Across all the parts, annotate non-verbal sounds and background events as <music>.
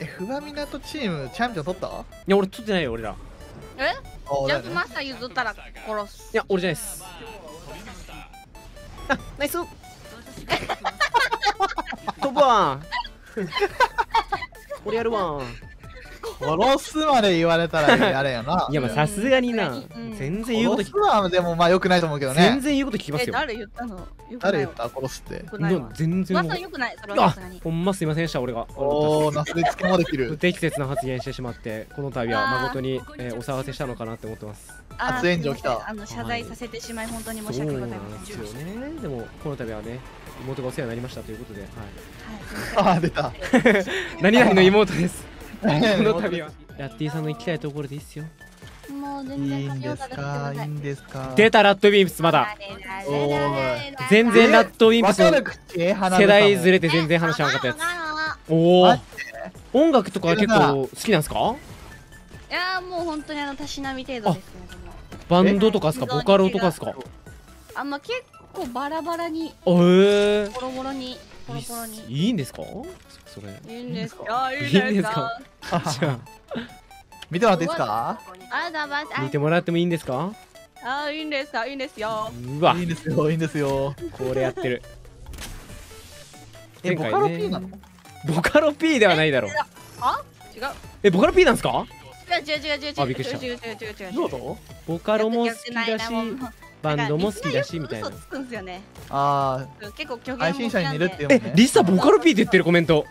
えフバミナとチームチャンピオン取った？いや俺取ってないよ俺ら。え？ジャンプマスター譲ったら殺す。いや俺じゃないっす。あナイス。<laughs> 飛ぶわ <laughs> 俺やるわ殺すまで言われたらあれやな。<laughs> いやまあさすがにな。うん。全然言うこと聞殺すはでもまあよくないと思うけどね。全然言うこと聞きますえよ。誰言ったの？よくないわ。誰言った？殺すって。全然マスターよくない？それはほんますいませんでした俺が。おおなすりつけもでき <laughs> 不る適切な発言してしまってこの度は誠に、えーお騒がせしたのかなって思ってます。あー初炎上来た。あの謝罪させてしまい本当に申し訳ございません。すよ。ね。でもこの度はね妹がお世話になりましたということで、はい、<laughs> あー出た。何々の妹ですこ <laughs> この度は。ラッティさんの行きたいところでいいっすよ。もう全いい然んですか？いいんですか出たラットウィンプスまだ。全然ラットウィンプス世代ずれれて全然話しなかったやつ。つおお音楽とかは結構好きなんですか？いやーもう本当にあのたしなみ程度ですバンドとかですか？ボカロとかですか？あんま結構バラバラにボロボロにボロボロに。いいんですか？それ。いいんですか？いいんですか？じゃ見てもらっていいですか？見てもらってもいいんですか？あいいんですかいいんですよ。うわ。いいんですよいいんですよ。これやってる。えボカロ P なの？ボカロ P ではないだろう。違う。えボカロ P なんですか？違う違う違う違う違う。あびっくりした。違う違う違う違う。違うどうぞボカロも好きだしバンドも好きだしみたいな。嘘つくんすよね。あ結構虚言あ配信者に似るっていうえもんねリサボカロ P って言ってるコメント。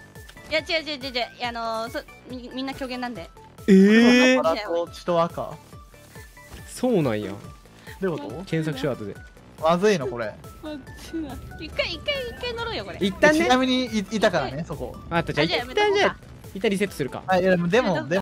いや違う違う違う違う。あのーそみみんな虚言なんで。ええバラと血と赤そうなんやどういうこ検索しよう後でとまずいのこれ一回一回一回乗ろうよこれ一旦ねちなみにいいたからねそこあったじゃあ一旦じゃあ一旦リセットするかあいやでもでもで